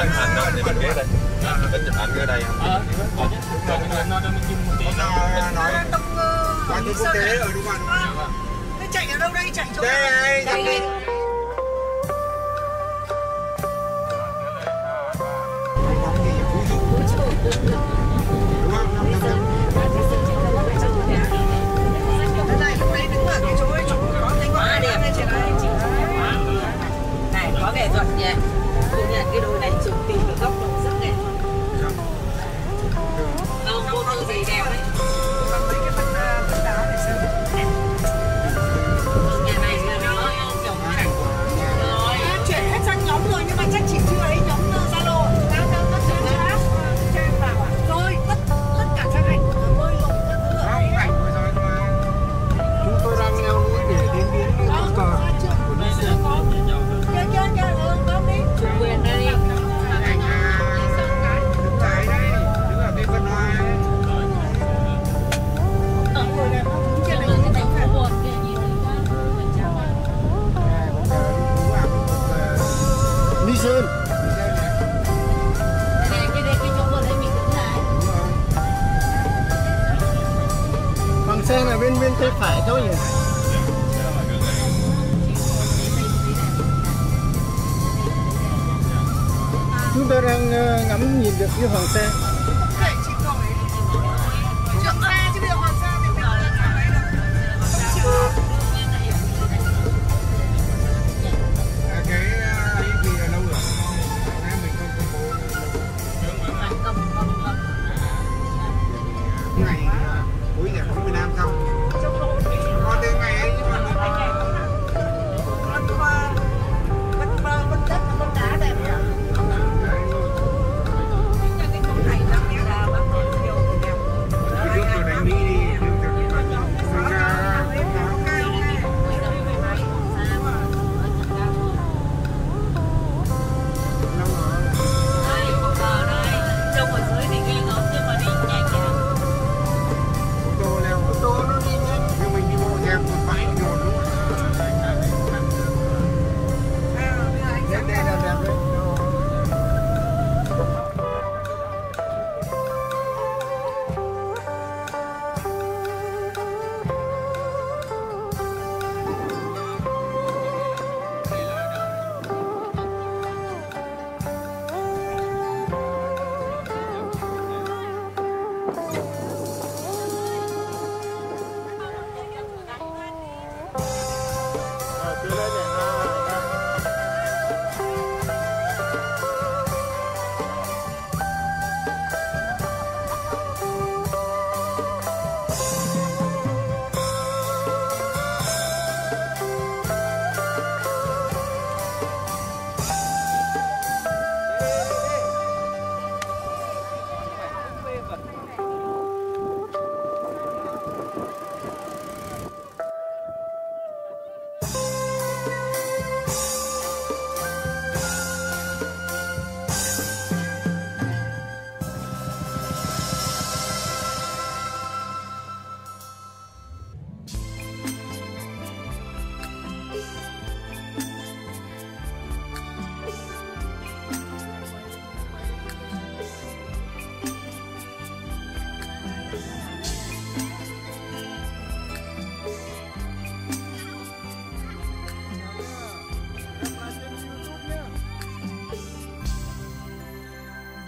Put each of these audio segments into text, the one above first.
anh hành đâu thì mình ghé đây tính chụp ảnh ghé đây ờ nó nói quan quốc tế rồi đúng không nó chạy ở đâu đây chạy chỗ đây đây Này, có nghệ thuật nhỉ? Công nhận cái đôi này chụp tìm được góc độ rất đẹp. Dạ. Vâng, motor gì đẹp đấy. sơn. Bằng xe là bên bên tay phải thôi nhỉ? Chúng ta đang ờ, ngắm nhìn được cái hoàng xe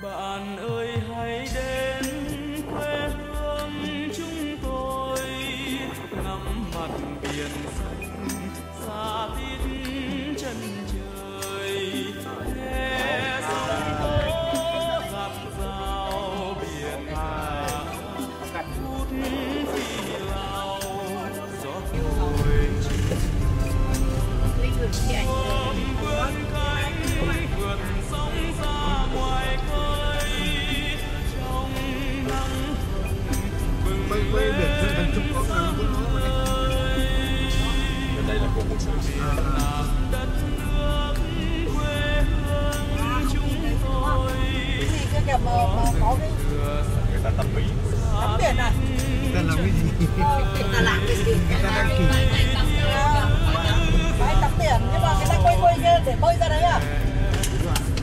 bạn ơi hãy đến mà, mà có cái người ta tắm biển tắm biển à? Người ta làm cái gì? Ờ, người ta làm cái gì người ta đang kỳ bãi ờ, tắm biển. Nhưng mà người ta quay quay kia để bơi ra đấy à?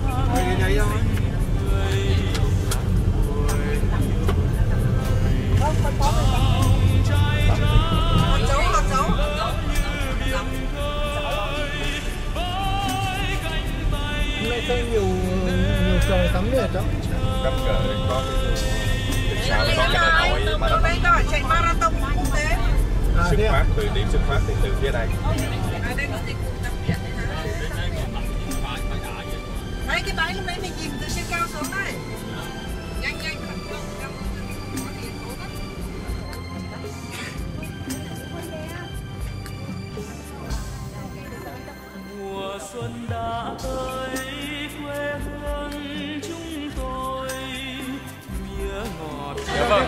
Ờ. Bơi cái đấy không không vâng, còn có con cháu con cháu hôm nay chơi nhiều nhiều trò tắm biển đó cắm cờ có cái sao có cái nổi mà nó đây chạy marathon quốc tế à xuất thế à? phát từ điểm xuất phát thì từ phía đây. Ở đây có dịch vụ đặc biệt đấy cái bãi lúc đấy mình nhìn từ trên cao xuống này nhanh nhanh mùa xuân đã tới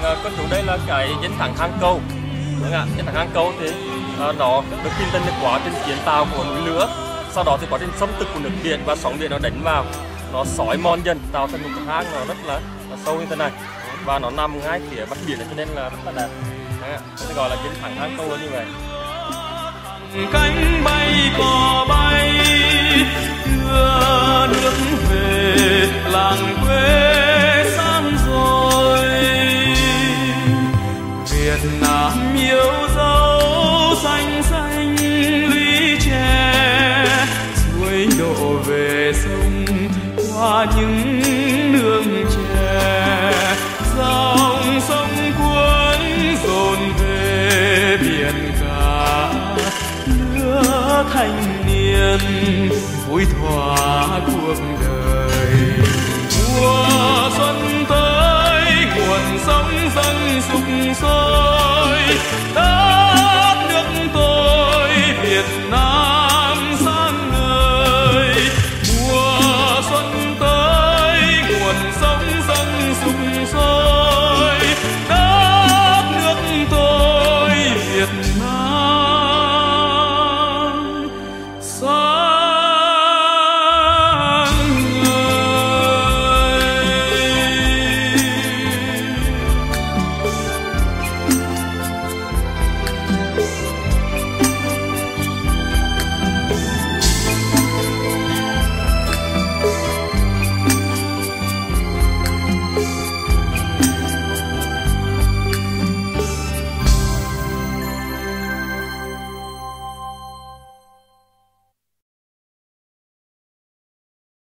Dạ vâng, chú đây là cái danh thắng hang câu Vâng ạ, danh thắng hang câu thì ờ, nó được hình thành từ quá trình kiến tạo của núi lửa. Sau đó thì quá trình xâm thực của nước biển và sóng biển nó đánh vào Nó sói mòn dần tạo thành một cái hang nó rất là, là sâu như thế này. Và nó nằm ngay phía bắc biển cho nên là rất là đẹp. Vâng ạ, Nó gọi là danh thắng hang câu như vậy. Cánh bay cò bay đưa nước qua những nương chè. Dòng sông cuốn dồn về biển cả. Lứa thanh niên vui thỏa cuộc đời. Mùa xuân tới nguồn sống dâng sục sôi.